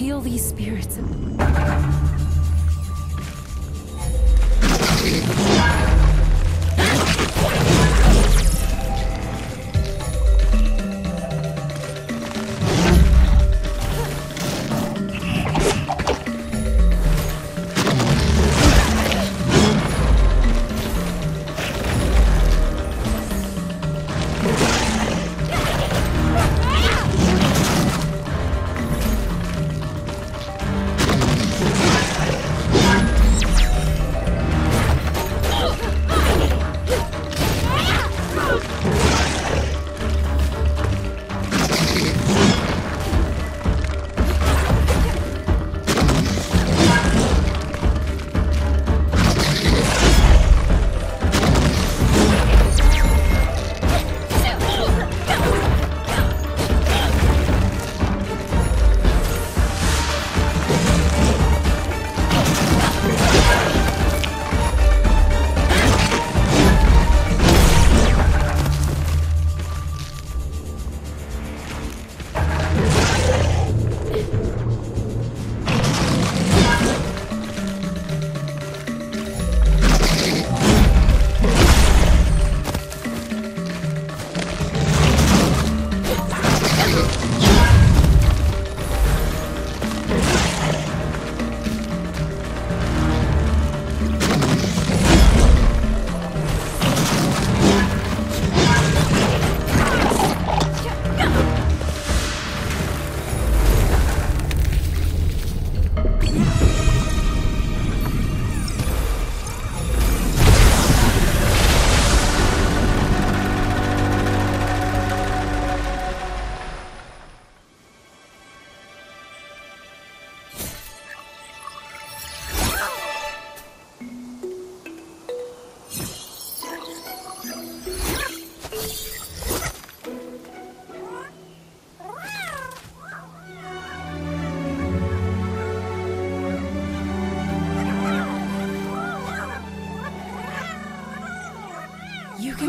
heal these spirits.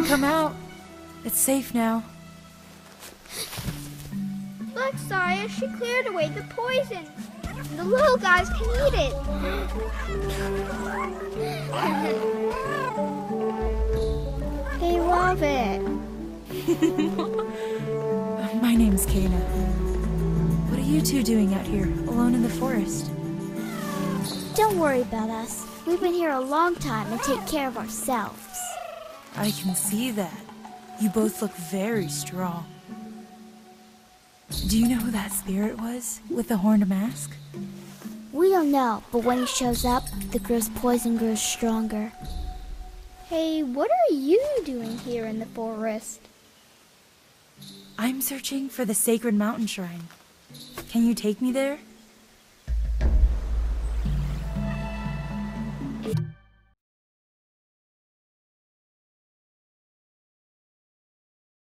Can come out. It's safe now. Look, Saiya, she cleared away the poison. The little guys can eat it. they love it. My name's Kena. What are you two doing out here, alone in the forest? Don't worry about us. We've been here a long time and take care of ourselves. I can see that. You both look very strong. Do you know who that spirit was with the horned mask? We don't know, but when he shows up, the girl's poison grows stronger. Hey, what are you doing here in the forest? I'm searching for the sacred mountain shrine. Can you take me there?